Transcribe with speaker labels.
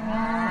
Speaker 1: you